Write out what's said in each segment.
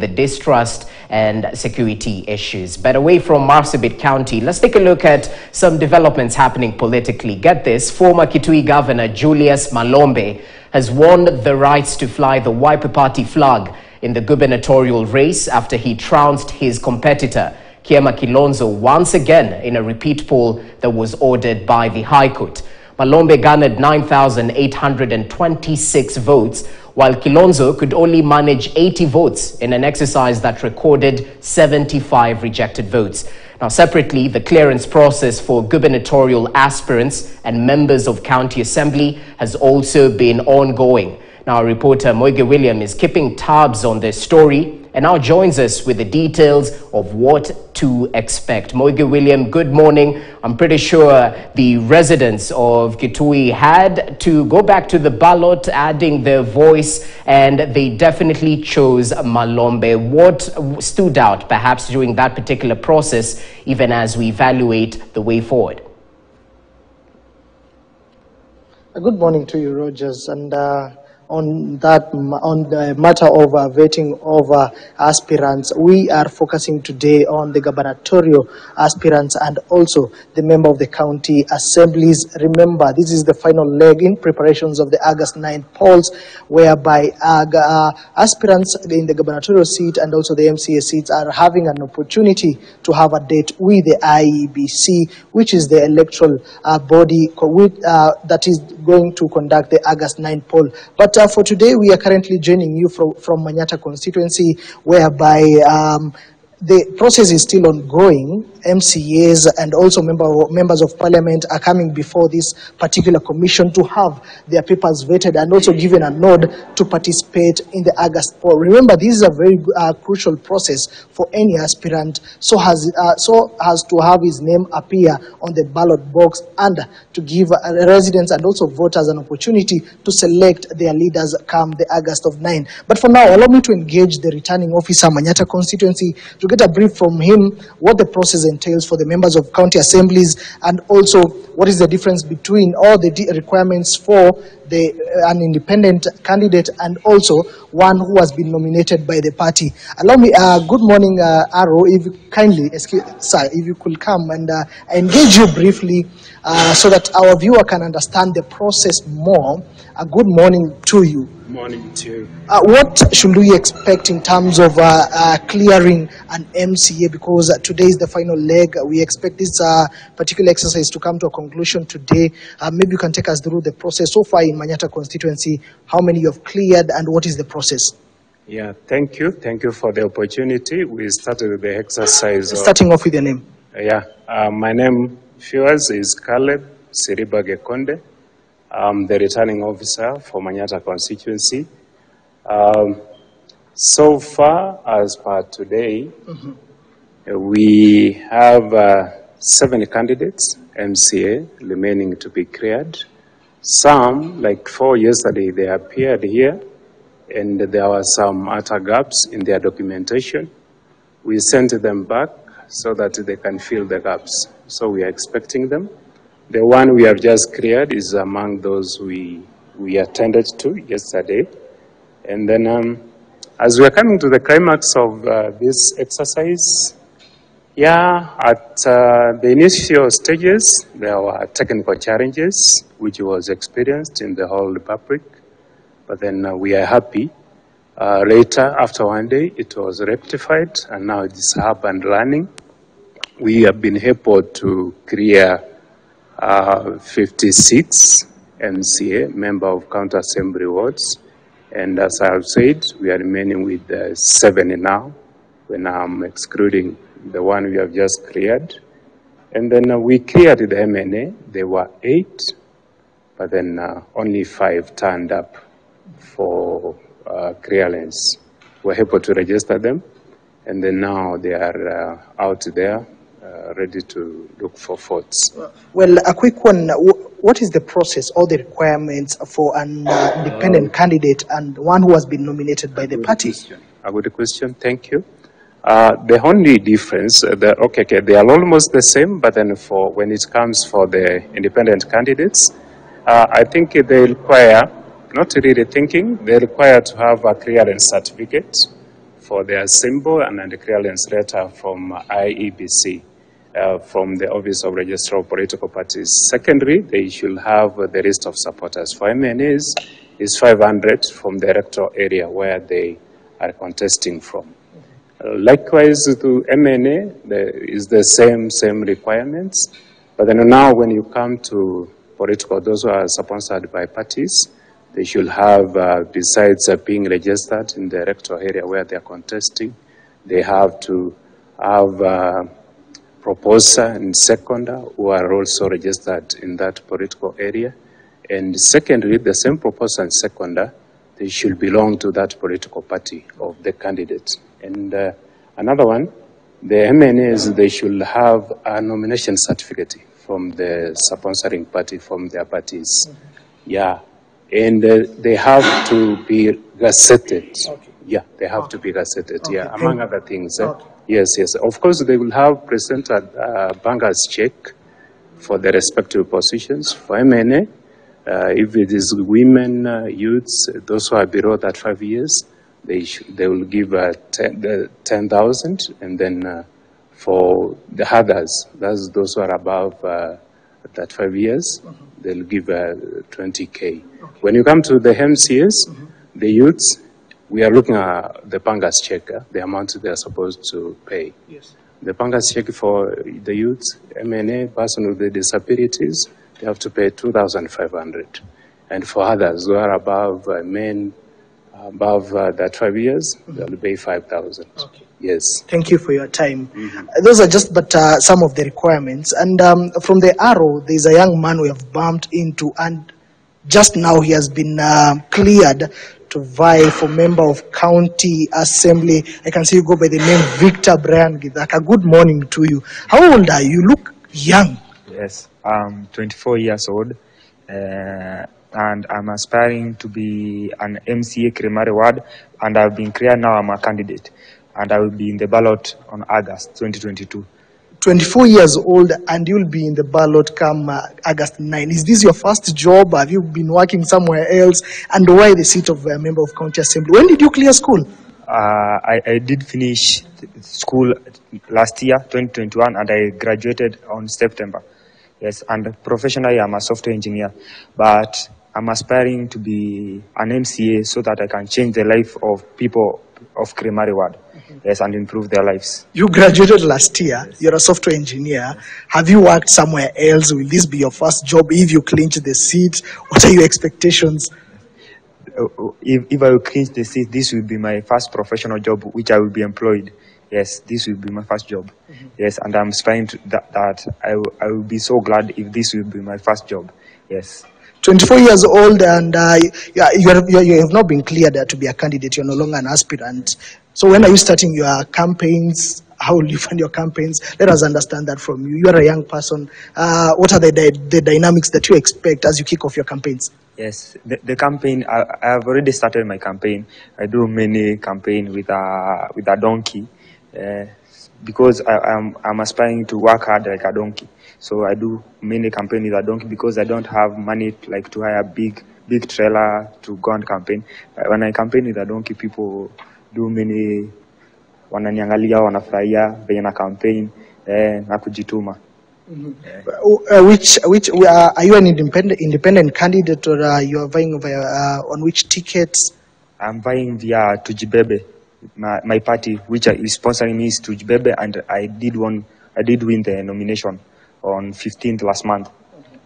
the distrust and security issues. But away from Marsabit County, let's take a look at some developments happening politically. Get this, former Kitui Governor Julius Malombe has won the rights to fly the Wiper Party flag in the gubernatorial race after he trounced his competitor, Kiema Kilonzo, once again in a repeat poll that was ordered by the High Court. Malombe garnered 9,826 votes, while Kilonzo could only manage 80 votes in an exercise that recorded 75 rejected votes. Now, separately, the clearance process for gubernatorial aspirants and members of county assembly has also been ongoing. Now, our reporter Moige William is keeping tabs on this story and now joins us with the details of what to expect. Moige William, good morning. I'm pretty sure the residents of Kitui had to go back to the ballot, adding their voice, and they definitely chose Malombe. What stood out, perhaps, during that particular process, even as we evaluate the way forward? Good morning to you, Rogers. And uh, on that on the matter of uh, vetting of uh, aspirants. We are focusing today on the gubernatorial aspirants and also the member of the county assemblies. Remember, this is the final leg in preparations of the August 9th polls, whereby uh, uh aspirants in the gubernatorial seat and also the MCA seats are having an opportunity to have a date with the IEBC, which is the electoral uh, body uh, that is going to conduct the August 9th poll. But uh, for today, we are currently joining you from, from Manyatta constituency, whereby um, the process is still ongoing. MCAs and also member, members of parliament are coming before this particular commission to have their papers vetted and also given a nod to participate in the August poll. Remember, this is a very uh, crucial process for any aspirant, so has, uh, so has to have his name appear on the ballot box and to give uh, residents and also voters an opportunity to select their leaders come the August of 9. But for now, allow me to engage the returning officer, Manyatta constituency, to get a brief from him what the process entails for the members of county assemblies and also what is the difference between all the requirements for the, uh, an independent candidate and also one who has been nominated by the party. Allow me, uh, good morning, uh, RO, if you kindly, excuse, sir, if you could come and uh, engage you briefly uh, so that our viewer can understand the process more. A good morning to you. Morning to you. Uh, what should we expect in terms of uh, uh, clearing an MCA? Because uh, today is the final leg. We expect this uh, particular exercise to come to a conclusion today. Uh, maybe you can take us through the process so far in Manyatta constituency. How many you have cleared, and what is the process? Yeah, thank you. Thank you for the opportunity. We started the exercise. Starting of, off with your name. yeah, my name, viewers, is Caleb Siriba Gekonde. I'm the returning officer for Manyatta constituency. Um, so far, as per today, mm -hmm. we have uh, seven candidates, MCA, remaining to be cleared. Some, like four yesterday, they appeared here, and there were some utter gaps in their documentation. We sent them back so that they can fill the gaps. So we are expecting them. The one we have just cleared is among those we, we attended to yesterday. And then um, as we're coming to the climax of uh, this exercise, yeah, at uh, the initial stages, there were technical challenges, which was experienced in the whole republic. But then uh, we are happy. Uh, later, after one day, it was rectified, and now it's up and running. We have been able to clear uh, 56 MCA, member of county assembly wards. And as I've said, we are remaining with uh, seven now, when I'm excluding the one we have just cleared. And then uh, we cleared the MNA, there were eight, but then uh, only five turned up for uh, clearance. We're able to register them, and then now they are uh, out there uh, ready to look for votes. Well, a quick one. What is the process or the requirements for an uh, independent candidate and one who has been nominated by the party? Question. A good question. Thank you. Uh, the only difference, uh, okay, okay, they are almost the same, but then for when it comes for the independent candidates, uh, I think they require, not really thinking, they require to have a clearance certificate for their symbol and the clearance letter from IEBC, uh, from the Office of Registrar of Political Parties. Secondly, they should have the list of supporters. For MNAs, is 500 from the electoral area where they are contesting from. Likewise, to MNA, there is the same same requirements. But then now, when you come to political, those who are sponsored by parties, they should have, uh, besides uh, being registered in the electoral area where they are contesting, they have to have uh, proposer and seconder who are also registered in that political area. And secondly, the same proposer and seconder, they should belong to that political party of the candidate. And uh, another one, the MNAs, they should have a nomination certificate from the sponsoring party, from their parties. Yeah. And uh, they have to be gazetted. Yeah, they have to be gazetted, yeah, among other things. eh? Yes, yes. Of course, they will have presented a banker's check for the respective positions. For MNA, uh, if it is women, uh, youths, those who are below that five years, they, sh- they will give uh, 10 uh, 10,000. And then uh, for the others, that's those who are above uh, that five years, they'll give uh, 20K. When you come to the MCS, the youths, we are looking at the banker's check, uh, the amount they are supposed to pay. Yes. The banker's check for the youth, MNA, person with the disabilities, they have to pay 2,500. And for others who are above uh, men, above uh, that five years, they'll pay 5,000. Okay. Yes. Thank you for your time. Uh, Those are just but uh, some of the requirements. And um, from the RO, there's a young man we have bumped into, and just now he has been uh, cleared to vie for member of county assembly. I can see you go by the name Victor Brian Gidaka. Good morning to you. How old are you? You look young. Yes, I'm 24 years old, uh, and I'm aspiring to be an MCA Kirimari Ward, and I've been cleared now. I'm a candidate, and I will be in the ballot on August 2022. 24 years old, and you'll be in the ballot come uh, August 9. Is this your first job? Have you been working somewhere else? And why the seat of a member of county assembly? When did you clear school? Uh, I, I did finish school last year, 2021, and I graduated on September. Yes, and professionally, I'm a software engineer, but I'm aspiring to be an MCA so that I can change the life of people of Kirimari Ward. Yes, and improve their lives. You graduated last year. You're a software engineer. Have you worked somewhere else? Will this be your first job if you clinch the seat? What are your expectations? Uh, If, if I will clinch the seat, this will be my first professional job, which I will be employed. Yes, this will be my first job. Yes, and I'm aspiring to that, that I, I will be so glad if this will be my first job. Yes. 24 years old, and uh, you, are- you, are, you, have not been cleared uh, to be a candidate. You're no longer an aspirant. So, when are you starting your campaigns? How will you fund your campaigns? Let us understand that from you. You are a young person. Uh, what are the, the, the dynamics that you expect as you kick off your campaigns? Yes, the, the campaign, I, I have already started my campaign. I do many campaign with a, with a donkey uh, because I, I'm, I'm aspiring to work hard like a donkey. So I do many campaign with a donkey because I don't have money like to hire a big, big trailer to go and campaign. Uh, when I campaign with a donkey, people do many, wananiangalia, wanafurahia venye na campaign eh, na kujituma. Uh, which, which, uh, are you an independent, independent candidate or uh, you are vying via, uh, on which tickets? I'm vying via Tujibebe, my, my party, which is sponsoring me is Tujibebe, and I did one, I did win the nomination on 15th last month.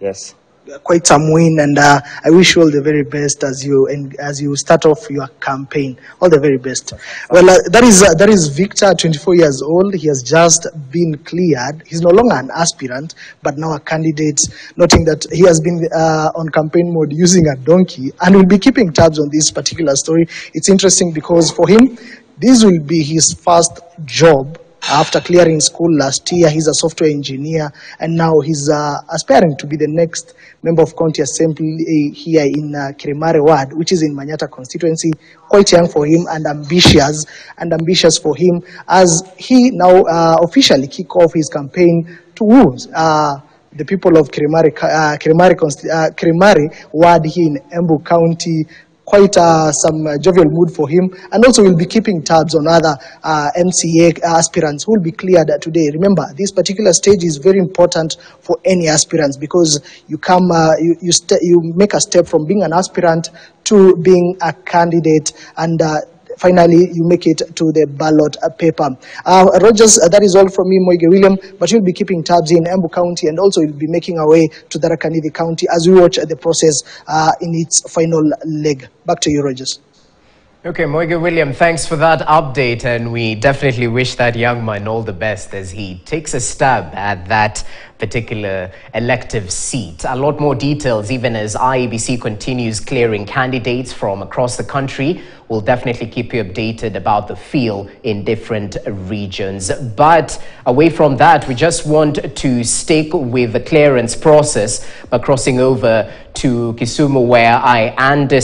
Yes. quite some win, and uh, I wish you all the very best as you and as you start off your campaign. All the very best. Well, uh, that is uh, that is Victor, 24 years old. He has just been cleared. He's no longer an aspirant, but now a candidate. Noting that he has been uh, on campaign mode using a donkey, and we'll be keeping tabs on this particular story. It's interesting because for him, this will be his first job after clearing school last year, he's a software engineer, and now he's uh, aspiring to be the next member of county assembly here in uh, Kirimari Ward, which is in Manyatta constituency. Quite young for him and ambitious, and ambitious for him as he now uh, officially kick off his campaign to woo uh, the people of Kirimari, uh, Kirimari, uh, Kirimari Ward here in Embu County quite uh, some uh, jovial mood for him. And also, we'll be keeping tabs on other uh, MCA aspirants who will be cleared today. Remember, this particular stage is very important for any aspirants because you come, uh, you you, you make a step from being an aspirant to being a candidate, and uh, finally you make it to the ballot paper. Uh, Rogers, uh, that is all from me, Moige William, but you'll be keeping tabs in Embu County and also you'll be making our way to Tharaka County as we watch the process uh, in its final leg. Back to you, Rogers. Okay, Moige William, thanks for that update. And we definitely wish that young man all the best as he takes a stab at that particular elective seat. A lot more details, even as IEBC continues clearing candidates from across the country. We'll definitely keep you updated about the feel in different regions. But away from that, we just want to stick with the clearance process by crossing over to Kisumu, where I understand